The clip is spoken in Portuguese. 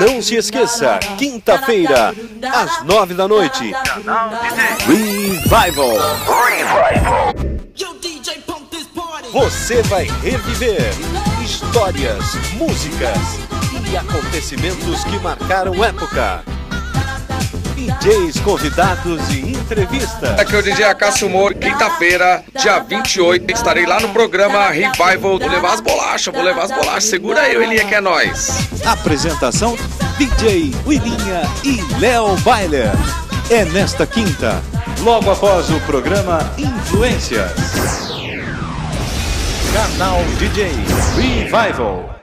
Não se esqueça, quinta-feira, às nove da noite, Revival. Você vai reviver histórias, músicas e acontecimentos que marcaram época. DJs, convidados e entrevistas. Aqui é o DJ Acácio Moro, quinta-feira, dia 28. Estarei lá no programa Revival. Vou levar as bolachas, vou levar as bolachas. Segura eu, Elinha, que é nós. Apresentação: DJ Willinha e Léo Bailer. É nesta quinta, logo após o programa Influências. Canal DJ Revival.